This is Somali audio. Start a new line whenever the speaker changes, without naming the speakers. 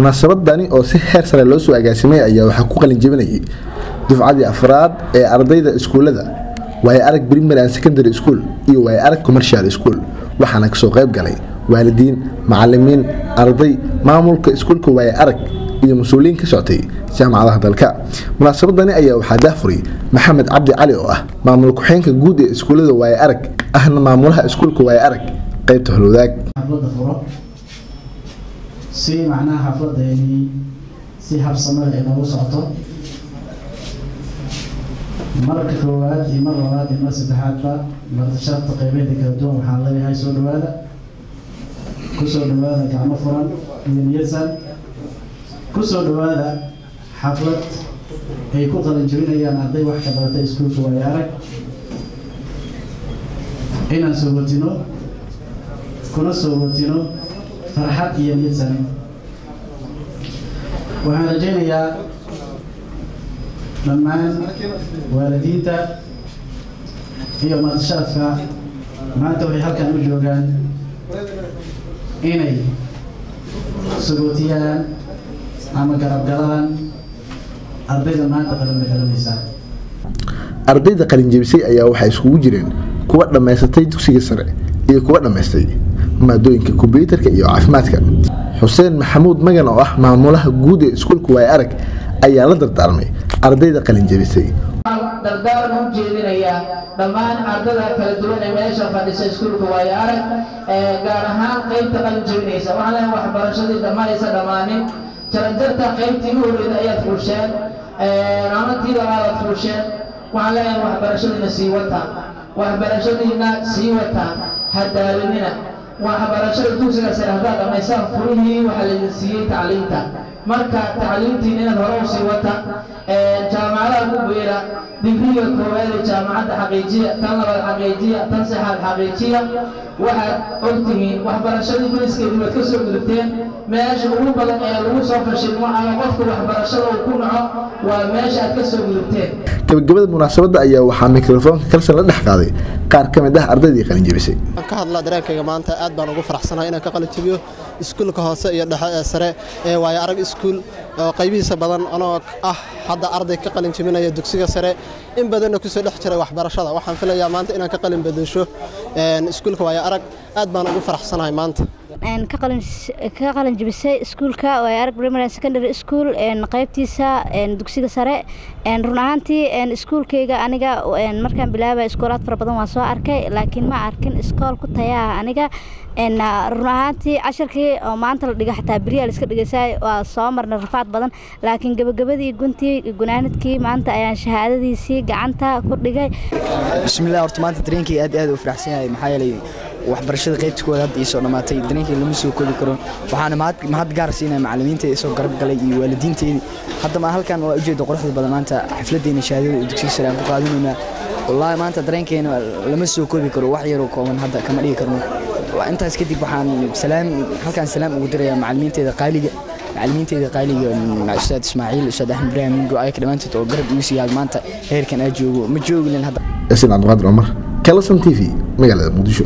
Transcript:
munaasabadani oo si heer sare loo soo agaasimay ayaa waxaa ku qalin jebinayay dufcadii afraad ee ardayda iskuullada waaye arag primary and secondary school iyo waaye arag commercial school. Waxaana ka soo qayb galay waalidiin macalimiin arday maamulka iskuulka waaye arag iyo mas'uuliyiin ka soctay jaamacadaha dalka. Munaasabadani ayaa waxaa daahfuray maxamed cabdi cali oo ah maamul ku-xeenka guud ee iskuullada waaye arag ahna maamulaha iskuulka waaye arag qaybta holwadaag
si macnaha xafladeeni si habsamada ay noogu socoto. Marka koowaad iyo mar labaad iyo mar saddexaadba martashaarta qeybeeda kala duwan waxaan leeyahay soo dhawaada. Kusoo dhawaada gacmo furan iyo niyadsan ku soo dhawaada xaflad ay ku qalin jebinayaan arday wax ka barata iskuulka waayo arag. Inaan soo watino kuna soo watino farxad iyo niyad sane waxaan rajaynayaa dhammaan waalidiinta iyo maadashaadka maanta waxay halkan u joogaan inay sagootiyaan ama garabgalaan ardayda maanta qalin galanaysa
ardayda qalinjebisay ayaa waxay iskugu jireen kuwa dhammaysatay dugsiga sare iyo kuwa dhammaystay maadooyinka kombyuutarka iyo caafimaadka. Xuseen maxamuud magan oo ah maamulaha guud ee iskuulka waay arag ayaa la dardaarmay ardayda qalinjebisay
dardaaran u jeedinayaa dhammaan ardada kala duwan ee meesha fadhisa iskuulka waayo arag gaar ahaan qaybta qalin jebinaysa. Waxaan leeyahay waxbarashadii dhammaanaysa dhammaanin. Jaranjarta qaybtii u horreeda ayaad fuusheen amatii labaadaad fuusheen. Waxaan leeyahay waxbarashadiina sii wata waxbarashadiina sii wata hadaalinina waxbarashada dugsiga sare haddaad dhammaysaan furihii waxaa laydin siiyey tacliinta. Marka tacliintiin inaad hore u sii wata jaamacadaha ku beera digriga koowaad ee jaamacadda xaqiijiya tan labaad xaqiijiya tan saxaad xaqiijiya waxaad ogtihiin waxbarashadii filiskeedii waad ka soo gudubteen meesha ugu badan ee lagu soo fashilmo ama qofka waxbarashada uu ku naco waa meesha aad ka soo gudubteen.
Gabagabada munaasabadda ayaa waxaa mikrofoonka kalsan la dhex qaaday. Qaar ka mid ah ardaydii qalinjebisay
ka hadlaa dareenkayga maanta aad baan ugu faraxsanahay inaan ka qalinjebiyo iskuulka hoose iyo dhexe ee sare ee waayo arag iskuul oo qaybihiisa badan anoo ah hadda arday ka qalin jebinaya dugsiga sare. In badanna ku soo dhex jiray waxbarashada. Waxaan filayaa maanta inaan ka qalin badasho iskuulka waayo arag. Aad baan ugu faraxsanahay maanta
ka qalin jebisay iskuulka arag primary secondary school. Qaybtiisa dugsiga sare. Run ahaantii iskuulkayga aniga markaan bilaabay iskoolaad fara badan waan soo arkay laakiin ma arkin iskool ku tayaa aniga. Run ahaantii casharkii oo maanta la dhiga xataa beriyaa la iska dhigaysay waa soo marnay rafaad badan. Laakiin gabagabadii guntii gunaanadkii maanta ayaan shahaadadiisii gacanta ku dhigay.
Bismillah horta maanta dareenkii aad aad u faraxsan maxaa yeelay waxbarashada qaybta koowaad hadda ii soo dhammaatay dareenkii lama soo koobi karo waxaana mahad gaar siinaya macallimiinta soo garab galay iyo waalidiinteedii hadda ma halkan waa ujeeda quruxda badan maanta xafladeena shahaadada dugsiga sare aan ku qaadanaynaa wallaahi maanta dareenkeena lama soo koobi karo wax yaroo kooban hadda kama dhigi karno. Intaas kadib waxaan salaam halkaan salaam ugu dirayaa macallimiinteeda qaaliga macallimiinteeda qaaliga ustaad ismaaciil ustaad axmed ibraahim mingo. Ayaka dhammaantood oo garab igu siiyaa maanta heerkan aa joogo. Ma joogilin hadda.
Yasin cabdiqaadir cumar kalasan t v magaalada muqdisho